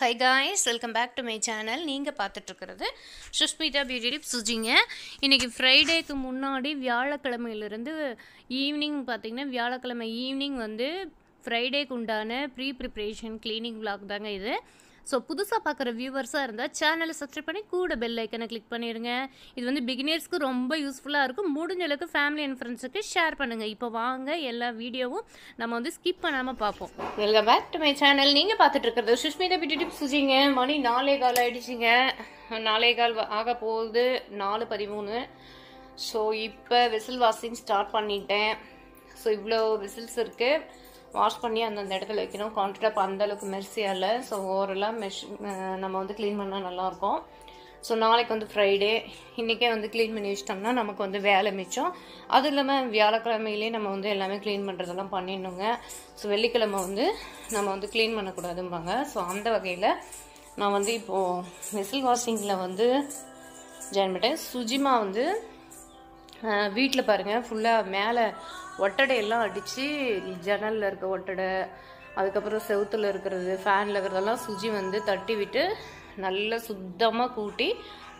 Hi guys welcome back to my channel நீங்கள் பார்த்துட்ருக்கிறது Sushmita beauty tip சுஜிங்க. இன்றைக்கி ஃப்ரைடேக்கு முன்னாடி வியாழக்கிழமையிலேருந்து ஈவினிங் பார்த்தீங்கன்னா வியாழக்கிழமை ஈவினிங் வந்து ஃப்ரைடேக்கு உண்டான ப்ரீ ப்ரிப்ரேஷன் க்ளீனிங் விளாக் தாங்க இது. ஸோ புதுசாக பார்க்குற வியூவர்ஸாக இருந்தால் சேனலை சப்ஸ்கிரைப் பண்ணி கூட பெல் ஐக்கனை கிளிக் பண்ணிடுங்க. இது வந்து பிகினர்ஸ்க்கு ரொம்ப யூஸ்ஃபுல்லாக இருக்கும். முடிஞ்ச அளவுக்கு ஃபேமிலி அண்ட் ஃப்ரெண்ட்ஸுக்கு ஷேர் பண்ணுங்கள் இப்போ வாங்க எல்லா வீடியோவும் நம்ம வந்து ஸ்கிப் பண்ணாமல் பார்ப்போம். Welcome back to my channel நீங்கள் பார்த்துட்டு இருக்கிறது சுஷ்மிதா பிடி டிப்ஸ் சுஜிங்க. மணி நாலே கால் ஆகிடுச்சிங்க நாலே கால் வ- ஆக போகுது. நாலு பதிமூணு. ஸோ இப்போ விசில் வாஷிங் ஸ்டார்ட் பண்ணிட்டேன். ஸோ இவ்வளோ விசில்ஸ் இருக்குது வாஷ் பண்ணி அந்தந்த இடத்துல வைக்கணும். கவுண்டர் டாப் அந்த அளவுக்கு மெர்சியாக இல்லை. ஸோ ஓரெல்லாம் மெஷ் நம்ம வந்து க்ளீன் பண்ணால் நல்லாயிருக்கும். ஸோ நாளைக்கு வந்து ஃப்ரைடே இன்றைக்கே வந்து க்ளீன் பண்ணி வச்சிட்டோம்னா நமக்கு வந்து வேலை மிச்சம். அதுவும் இல்லாமல் வியாழக்கிழமையிலே நம்ம வந்து எல்லாமே க்ளீன் பண்ணுறதெல்லாம் பண்ணிடணுங்க. ஸோ வெள்ளிக்கிழமை வந்து நம்ம வந்து க்ளீன் பண்ணக்கூடாதும்பாங்க. ஸோ அந்த வகையில் நான் வந்து இப்போது வெசில் வாஷிங்கில் வந்து ஜாயின் பண்ணிட்டேன். சுஜிமா வந்து வீட்டில் பாருங்கள் ஃபுல்லாக மேலே ஒட்டடையெல்லாம் அடித்து ஜன்னலில் இருக்க ஒட்டடை அதுக்கப்புறம் செவுத்துல இருக்கிறது ஃபேனில் இருக்கிறதெல்லாம் சுஜி வந்து தட்டி விட்டு நல்லா சுத்தமாக கூட்டி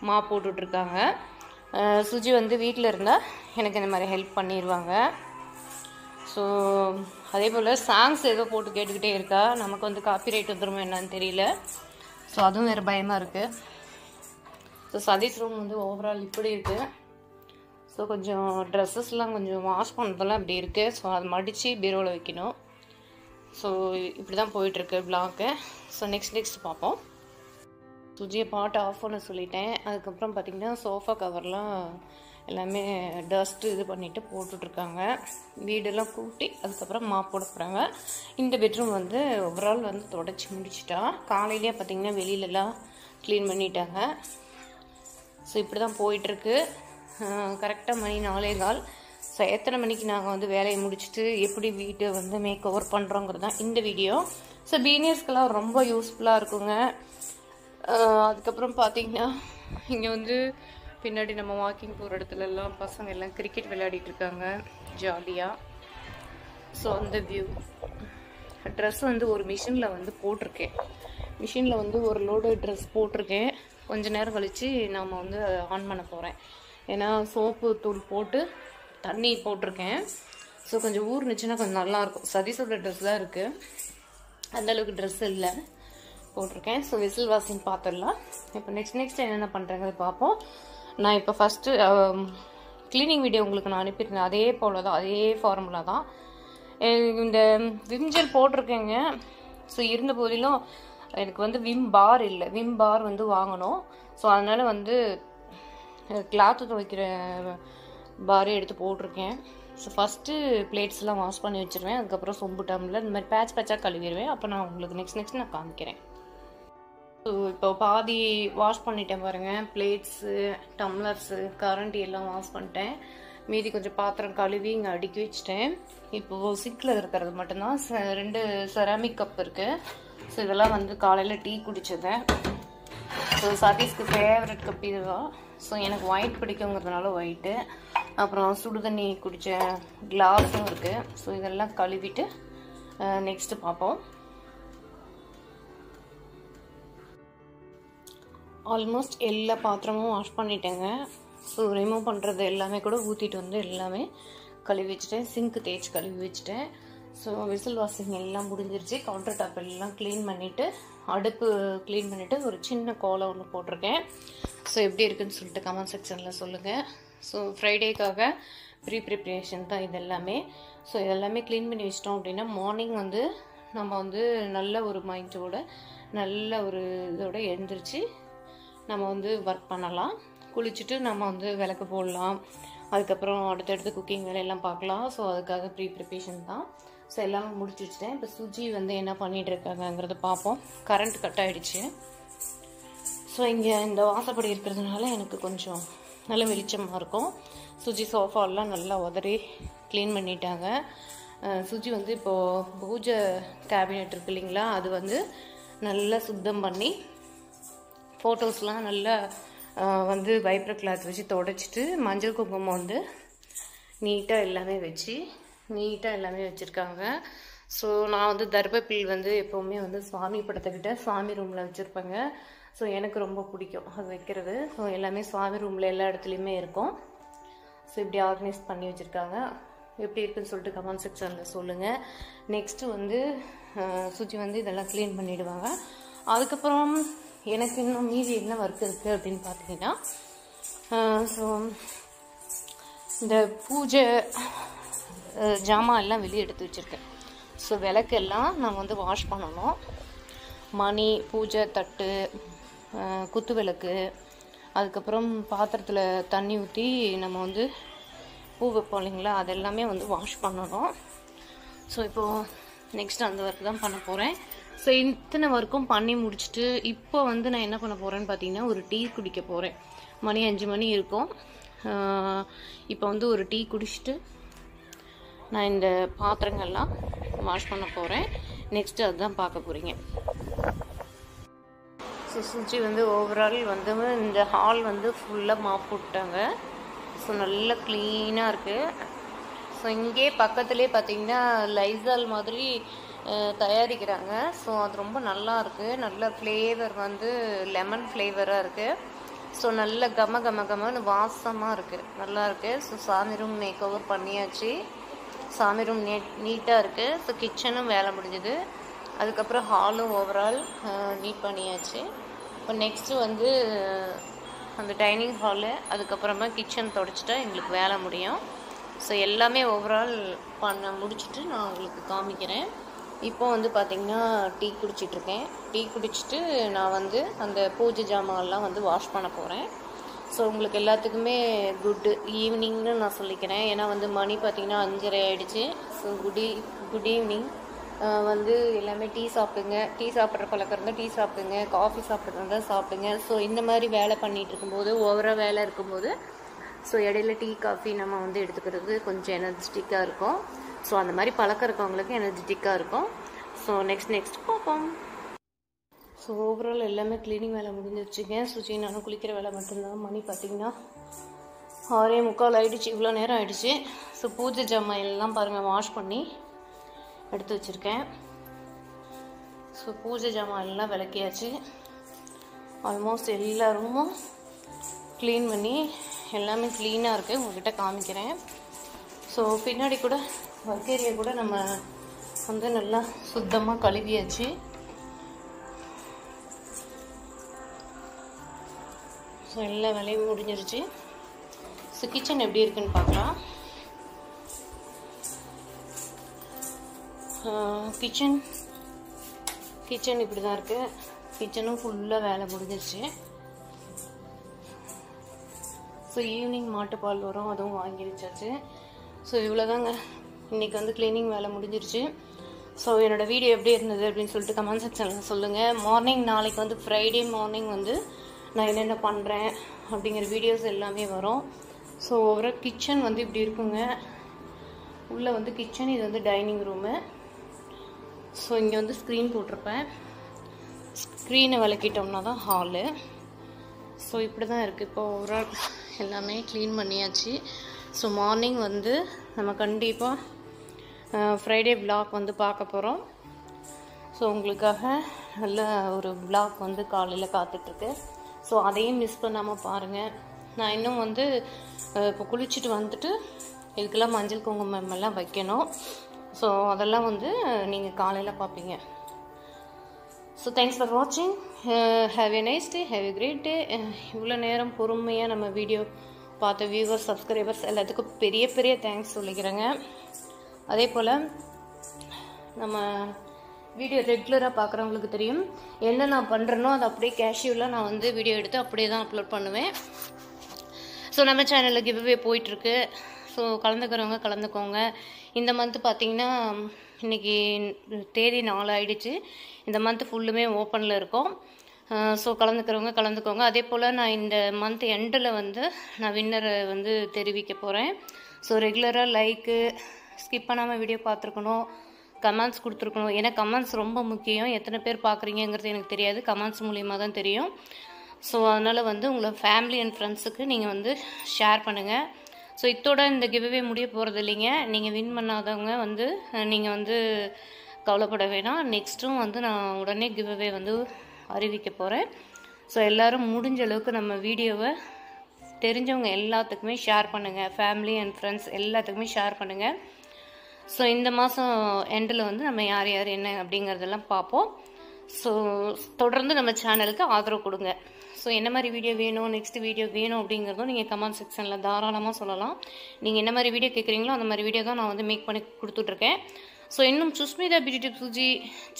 மா போட்டுட்ருக்காங்க. சுஜி வந்து வீட்டில் இருந்தால் எனக்கு இந்த மாதிரி ஹெல்ப் பண்ணிடுவாங்க ஸோ அதே போல் சாங்ஸ் ஏதோ போட்டு கேட்டுக்கிட்டே இருக்கா. நமக்கு வந்து காப்பிரைட் வந்துருமோ என்னன்னு தெரியல. ஸோ அதுவும் வேறு பயமாக இருக்குது ஸோ சதீஷ் ரூம் வந்து ஓவரால் இப்படி இருக்குது ஸோ கொஞ்சம் ட்ரெஸ்ஸஸ்லாம் கொஞ்சம் வாஷ் பண்ணதெல்லாம் இப்படி இருக்குது ஸோ அதை மடித்து பீரோவில் வைக்கணும். ஸோ இப்படி தான் போயிட்டுருக்கு பிளாக்கு ஸோ நெக்ஸ்ட் நெக்ஸ்ட் பார்ப்போம். சுஜியை பாட்டு ஆஃப் பண்ண சொல்லிட்டேன். அதுக்கப்புறம் பார்த்திங்கன்னா சோஃபா கவர்லாம் எல்லாமே டஸ்ட்டு இது பண்ணிவிட்டு போட்டுட்ருக்காங்க. வீடெல்லாம் கூட்டி அதுக்கப்புறம் மாப் போட போகிறாங்க இந்த பெட்ரூம் வந்து ஓவரால் வந்து தொடச்சி முடிச்சிட்டா. காலையிலேயே பார்த்திங்கன்னா வெளியிலலாம் க்ளீன் பண்ணிட்டாங்க. ஸோ இப்படி தான் போயிட்டுருக்கு. கரெக்டாக மணி நாலே கால். ஸோ எத்தனை மணிக்கு நாங்கள் வந்து வேலையை முடிச்சுட்டு எப்படி வீட்டை வந்து மேக் ஓவர் பண்ணுறோங்கிறது தான் இந்த வீடியோ ஸோ பீனியர்ஸ்க்கெல்லாம் ரொம்ப யூஸ்ஃபுல்லாக இருக்குங்க. அதுக்கப்புறம் பார்த்தீங்கன்னா இங்கே வந்து பின்னாடி நம்ம வாக்கிங் போகிற இடத்துல எல்லாம் பசங்க எல்லாம் கிரிக்கெட் விளையாடிட்டு இருக்காங்க ஜாலியாக ஸோ அந்த வியூ ட்ரெஸ் வந்து ஒரு மிஷினில் வந்து போட்டிருக்கேன். மிஷினில் வந்து ஒரு லோடு ட்ரெஸ் போட்டிருக்கேன். கொஞ்ச நேரம் கழித்து நாம் வந்து ஆன் பண்ண போகிறேன் ஏன்னா சோப்பு தூள் போட்டு தண்ணி போட்டிருக்கேன். ஸோ கொஞ்சம் ஊர்னுச்சுன்னா கொஞ்சம் நல்லாயிருக்கும். சதீஸோட ட்ரெஸ் தான் இருக்குது அந்தளவுக்கு ட்ரெஸ் இல்லை. போட்டிருக்கேன். ஸோ விசில் வாசின்னு பார்த்துடலாம் இப்போ நெக்ஸ்ட் நெக்ஸ்ட் என்னென்ன பண்ணுறேங்கிறத பார்ப்போம். நான் இப்போ ஃபஸ்ட்டு க்ளீனிங் வீடியோ உங்களுக்கு நான் அனுப்பியிருந்தேன். அதே போல் தான் அதே ஃபார்முலா தான். இந்த விம் ஜெல் போட்டிருக்கேங்க. ஸோ இருந்த போதிலும் எனக்கு வந்து விம் பார் இல்லை. விம் பார் வந்து வாங்கணும். ஸோ அதனால் வந்து கிளாத்து துவைக்கிற பாரே எடுத்து போட்டிருக்கேன். ஸோ ஃபஸ்ட்டு பிளேட்ஸ்லாம் வாஷ் பண்ணி வச்சிருவேன். அதுக்கப்புறம் சொம்பு டம்ளர் இந்த மாதிரி பேட்ச் பேட்சாக கழுவிடுவேன். அப்போ நான் உங்களுக்கு நெக்ஸ்ட் நெக்ஸ்ட் நான் காமிக்கிறேன். ஸோ இப்போ பாதி வாஷ் பண்ணிட்டேன் பாருங்கள் பிளேட்ஸு டம்ளர்ஸு கரண்டி எல்லாம் வாஷ் பண்ணிட்டேன். மீதி கொஞ்சம் பாத்திரம் கழுவி இங்கே அடுக்கி வச்சிட்டேன். இப்போது சிங்கில் இருக்கிறது மட்டும்தான். ச- ரெண்டு செராமிக் கப் இருக்குது ஸோ இதெல்லாம் வந்து காலையில் டீ குடிச்சது ஸோ சதீஷ்க்கு ஃபேவரட் கப் இதுதான். ஸோ எனக்கு ஒயிட் பிடிக்குங்கிறதுனால ஒயிட்டு அப்புறம் சுடுதண்ணி குடித்த கிளாஸும் இருக்குது ஸோ இதெல்லாம் கழுவிட்டு நெக்ஸ்ட்டு பார்ப்போம். ஆல்மோஸ்ட் எல்லா பாத்திரமும் வாஷ் பண்ணிட்டேங்க. ஸோ ரிமூவ் பண்ணுறது எல்லாமே கூட ஊற்றிட்டு வந்து எல்லாமே கழுவி வச்சுட்டேன். சிங்க் தேய்ச்சி கழுவி வச்சுட்டேன். ஸோ விசில் வாஷிங் எல்லாம் முடிஞ்சிருச்சு. கவுண்டர் டாப் எல்லாம் க்ளீன் பண்ணிவிட்டு அடுப்பு க்ளீன் பண்ணிவிட்டு ஒரு சின்ன கோலம் ஒன்று போட்டிருக்கேன். ஸோ எப்படி இருக்குன்னு சொல்லிட்டு கமெண்ட் செக்ஷனில் சொல்லுங்கள் ஸோ ஃப்ரைடேக்காக ப்ரீ ப்ரிப்ரேஷன் தான் இது எல்லாமே. ஸோ இதெல்லாமே க்ளீன் பண்ணி வச்சிட்டோம் அப்படின்னா மார்னிங் வந்து நம்ம வந்து நல்ல ஒரு மைண்டோட நல்ல ஒரு இதோட எழுந்திரிச்சு நம்ம வந்து ஒர்க் பண்ணலாம். குளிச்சுட்டு நம்ம வந்து விளக்கு போடலாம். அதுக்கப்புறம் அடுத்தடுத்து குக்கிங் வேலையெல்லாம் பார்க்கலாம். ஸோ அதுக்காக ப்ரீ ப்ரிப்ரேஷன் தான். ஸோ எல்லாமே முடிச்சு வச்சுட்டேன். இப்போ சுஜி வந்து என்ன பண்ணிகிட்டு இருக்காங்கங்கிறத பார்ப்போம் கரண்ட் கட் ஆகிடுச்சு ஸோ இங்கே இந்த வாசப்படி இருக்கிறதுனால எனக்கு கொஞ்சம் நல்ல வெளிச்சமாக இருக்கும். சுஜி சோஃபாலாம் நல்லா உதறி க்ளீன் பண்ணிட்டாங்க. சுஜி வந்து இப்போது பூஜை கேபினெட் இருக்கு இல்லைங்களா? அது வந்து நல்லா சுத்தம் பண்ணி ஃபோட்டோஸ்லாம் நல்லா வந்து வைப்ரோ கிளாத் வச்சு தொடச்சிட்டு மஞ்சள் குங்குமம் வந்து நீட்டாக எல்லாமே வச்சு நீட்டாக எல்லாமே வச்சுருக்காங்க. ஸோ நான் வந்து தர்பப்பில் வந்து எப்போவுமே வந்து சுவாமி படத்துக்கிட்ட சுவாமி ரூமில் வச்சுருப்பேங்க. ஸோ எனக்கு ரொம்ப பிடிக்கும் அது வைக்கிறது. ஸோ எல்லாமே சுவாமி ரூமில் எல்லா இடத்துலையுமே இருக்கும். ஸோ இப்படி ஆர்கனைஸ் பண்ணி வச்சுருக்காங்க. எப்படி இருக்குன்னு சொல்லிட்டு கமெண்ட் செக்ஷனில் சொல்லுங்கள் நெக்ஸ்ட்டு வந்து சுஜி வந்து இதெல்லாம் க்ளீன் பண்ணிவிடுவாங்க அதுக்கப்புறம் எனக்கு இன்னும் மீதி என்ன ஒர்க் இருக்குது அப்படின்னு பார்த்தீங்கன்னா ஸோ இந்த பூஜை ஜாமான் எல்லாம் வெளியே எடுத்து வச்சுருக்கேன். ஸோ விளக்கெல்லாம் நாங்கள் வந்து வாஷ் பண்ணணும். மணி பூஜை தட்டு குத்து விளக்கு அதுக்கப்புறம் பாத்திரத்தில் தண்ணி ஊற்றி நம்ம வந்து பூ வைப்போம் இல்லைங்களா? அது எல்லாமே வந்து வாஷ் பண்ணணும். ஸோ இப்போது நெக்ஸ்ட் அந்த ஒர்க் தான் பண்ண போகிறேன் ஸோ இத்தனை ஒர்க்கும் பண்ணி முடிச்சுட்டு இப்போ வந்து நான் என்ன பண்ண போகிறேன்னு பார்த்தீங்கன்னா ஒரு டீ குடிக்க போகிறேன் மணி அஞ்சு மணி இருக்கும். இப்போ வந்து ஒரு டீ குடிச்சிட்டு நான் இந்த பாத்திரங்கள்லாம் வாஷ் பண்ண போகிறேன் நெக்ஸ்ட்டு அதுதான் பார்க்க போகிறீங்க சிசிஜி வந்து ஓவரால் வந்து இந்த ஹால் வந்து ஃபுல்லாக மாப் போட்டாங்க ஸோ நல்லா க்ளீனாக இருக்குது ஸோ இங்கே பக்கத்துலேயே பார்த்தீங்கன்னா லைசால் மாதிரி தயாரிக்கிறாங்க. ஸோ அது ரொம்ப நல்லா இருக்குது நல்ல ஃப்ளேவர் வந்து லெமன் ஃப்ளேவராக இருக்குது ஸோ நல்ல கம கம கமன்னு வாசமாக இருக்குது நல்லா இருக்குது ஸோ சாமி ரூம் மேக் ஓவர் பண்ணியாச்சு. சாமி ரூம் நீட் நீட்டாக இருக்குது ஸோ கிச்சனும் வேலை முடிஞ்சுது. அதுக்கப்புறம் ஹாலும் ஓவரால் நீட் பண்ணியாச்சு. இப்போ நெக்ஸ்ட்டு வந்து அந்த டைனிங் ஹாலு அதுக்கப்புறமா கிச்சன் தொடச்சிட்டா எங்களுக்கு வேலை முடியும். ஸோ எல்லாமே ஓவரால் பண்ண முடிச்சுட்டு நான் உங்களுக்கு காமிக்கிறேன். இப்போ வந்து பார்த்திங்கன்னா டீ குடிச்சிட்ருக்கேன் டீ குடிச்சிட்டு நான் வந்து அந்த பூஜை ஜாமான்லாம் வந்து வாஷ் பண்ண போகிறேன் ஸோ உங்களுக்கு எல்லாத்துக்குமே குட் ஈவினிங்னு நான் சொல்லிக்கிறேன். ஏன்னா வந்து மணி பார்த்திங்கன்னா அஞ்சரை ஆகிடுச்சு ஸோ குட் குட் ஈவினிங் வந்து எல்லாமே டீ சாப்பிடுங்க. டீ சாப்பிட்ற பழக்கம் இருந்தால் டீ சாப்பிடுங்க. காஃபி சாப்பிட்றதா இருந்தால் சாப்பிடுங்க. ஸோ இந்த மாதிரி வேலை பண்ணிகிட்டு இருக்கும்போது ஓவராக வேலை இருக்கும்போது ஸோ இடையில டீ காஃபி நம்ம வந்து எடுத்துக்கிறது கொஞ்சம் எனர்ஜெட்டிக்காக இருக்கும். ஸோ அந்த மாதிரி பழக்கம் இருக்கவங்களுக்கு எனர்ஜெட்டிக்காக இருக்கும். ஸோ நெக்ஸ்ட் நெக்ஸ்ட் பார்ப்போம். ஸோ ஓவரால் எல்லாமே க்ளீனிங் வேலை முடிஞ்சிருச்சுங்க. சுஜி நானும் குளிக்கிற வேலை மட்டும்தான். மணி பார்த்தீங்கன்னா ஆறே முக்கால் ஆகிடுச்சு இவ்வளோ நேரம் ஆகிடுச்சு ஸோ பூஜை ஜாமான் எல்லாம் பாருங்கள் வாஷ் பண்ணி எடுத்து வச்சுருக்கேன். ஸோ பூஜை ஜாமான் எல்லாம் விளக்கியாச்சு. ஆல்மோஸ்ட் எல்லா ரூமும் க்ளீன் பண்ணி எல்லாமே க்ளீனாக இருக்குது உங்கள்கிட்ட காமிக்கிறேன். ஸோ பின்னாடி கூட ஒர்க் ஏரியா கூட நம்ம வந்து நல்லா சுத்தமாக கழுவியாச்சு. ஸோ எல்லா வேலையும் முடிஞ்சிருச்சு. ஸோ கிச்சன் எப்படி இருக்குன்னு பார்க்கலாம். கிச்சன் கிச்சன் இப்படி தான் இருக்குது கிச்சனும் ஃபுல்லாக வேலை முடிஞ்சிருச்சு. ஸோ ஈவினிங் மாட்டுப்பால் வரும் அதுவும் வாங்கி வச்சாச்சு. ஸோ இவ்வளோதாங்க இன்றைக்கி வந்து க்ளீனிங் வேலை முடிஞ்சிருச்சு. ஸோ என்னோடய வீடியோ எப்படி இருந்தது அப்படின்னு சொல்லிட்டு கமெண்ட் செக்ஷனில் சொல்லுங்கள் மார்னிங் நாளைக்கு வந்து ஃப்ரைடே மார்னிங் வந்து நான் என்னென்ன பண்ணுறேன் அப்படிங்கிற வீடியோஸ் எல்லாமே வரும். ஸோ ஓவரால் கிச்சன் வந்து இப்படி இருக்குங்க. உள்ளே வந்து கிச்சன் இது வந்து டைனிங் ரூமு ஸோ இங்கே வந்து ஸ்க்ரீன் போட்டிருப்பேன். ஸ்க்ரீனை விளக்கிட்டோம்னா தான் ஹாலு ஸோ இப்படி தான் இருக்குது இப்போ ஓவரால் எல்லாமே க்ளீன் பண்ணியாச்சு. ஸோ மார்னிங் வந்து நம்ம கண்டிப்பாக ஃப்ரைடே பிளாக் வந்து பார்க்க போகிறோம் ஸோ உங்களுக்காக நல்ல ஒரு பிளாக் வந்து காலையில் காத்துட்ருக்கு ஸோ அதையும் மிஸ் பண்ணாமல் பாருங்கள் நான் இன்னும் வந்து இப்போ குளிச்சுட்டு வந்துட்டு இதுக்கெல்லாம் மஞ்சள் குங்குமம் எல்லாம் வைக்கணும். ஸோ அதெல்லாம் வந்து நீங்கள் காலையில் பார்ப்பீங்க ஸோ தேங்க்ஸ் ஃபார் வாட்சிங் have a nice day have a great day இவ்வளோ நேரம் பொறுமையாக நம்ம வீடியோ பார்த்த வியூவர்ஸ் சப்ஸ்கிரைபர்ஸ் எல்லாத்துக்கும் பெரிய பெரிய தேங்க்ஸ் சொல்லிக்கிறேங்க. அதே போல் நம்ம வீடியோ ரெகுலராக பார்க்குறவங்களுக்கு தெரியும். என்ன நான் பண்ணுறேனோ அதை அப்படியே கேஷுவலாக நான் வந்து வீடியோ எடுத்து அப்படியே தான் அப்லோட் பண்ணுவேன். ஸோ நம்ம சேனலில் கிவ்வே போயிட்டுருக்கு. ஸோ கலந்துக்கிறவங்க கலந்துக்கோங்க. இந்த மந்த்து பார்த்தீங்கன்னா இன்னைக்கு தேதி நாலு ஆயிடுச்சு. இந்த மந்த்து ஃபுல்லுமே ஓப்பனில் இருக்கும். ஸோ கலந்துக்கிறவங்க கலந்துக்கோங்க. அதே போல் நான் இந்த மந்த் எண்டில் வந்து நான் வின்னரை வந்து தெரிவிக்க போகிறேன் ஸோ ரெகுலராக லைக்கு ஸ்கிப் பண்ணாமல் வீடியோ பார்த்துருக்கணும் கமெண்ட்ஸ் கொடுத்துருக்கணும். ஏன்னா கமெண்ட்ஸ் ரொம்ப முக்கியம். எத்தனை பேர் பார்க்குறீங்கிறது எனக்கு தெரியாது. கமெண்ட்ஸ் மூலியமாக தான் தெரியும். ஸோ அதனால் வந்து உங்களை ஃபேமிலி அண்ட் ஃப்ரெண்ட்ஸுக்கு நீங்கள் வந்து ஷேர் பண்ணுங்கள் ஸோ இத்தோட இந்த கிவ்வே முடிய போகிறது இல்லைங்க நீங்கள் வின் பண்ணாதவங்க வந்து நீங்கள் வந்து கவலைப்பட வேணாம். நெக்ஸ்ட்டும் வந்து நான் உடனே கிவ்வே வந்து அறிவிக்க போகிறேன் ஸோ எல்லோரும் முடிஞ்ச அளவுக்கு நம்ம வீடியோவை தெரிஞ்சவங்க எல்லாத்துக்குமே ஷேர் பண்ணுங்கள் ஃபேமிலி அண்ட் ஃப்ரெண்ட்ஸ் எல்லாத்துக்குமே ஷேர் பண்ணுங்கள் ஸோ இந்த மாதம் எண்டில் வந்து நம்ம யார் யார் என்ன அப்படிங்கிறதெல்லாம் பார்ப்போம். ஸோ தொடர்ந்து நம்ம சேனலுக்கு ஆதரவு கொடுங்க. ஸோ என்ன மாதிரி வீடியோ வேணும் நெக்ஸ்ட் வீடியோ வேணும் அப்படிங்கிறதும் நீங்கள் கமெண்ட் செக்ஷனில் தாராளமாக சொல்லலாம். நீங்கள் என்ன மாதிரி வீடியோ கேட்குறீங்களோ அந்த மாதிரி வீடியோ தான் நான் வந்து மேக் பண்ணி கொடுத்துட்ருக்கேன். ஸோ இன்னும் சுஷ்மிதா பியூட்டி சுஜி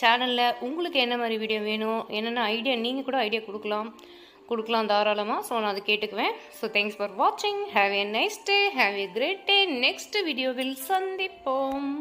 சேனலில் உங்களுக்கு என்ன மாதிரி வீடியோ வேணும் என்னென்ன ஐடியா நீங்கள் கூட ஐடியா கொடுக்கலாம். கொடுக்கலாம் தாராளமாக ஸோ நான் அதை கேட்டுக்குவேன். ஸோ தேங்க்ஸ் ஃபார் வாட்சிங் have a nice day have a great day next வீடியோவில் சந்திப்போம்.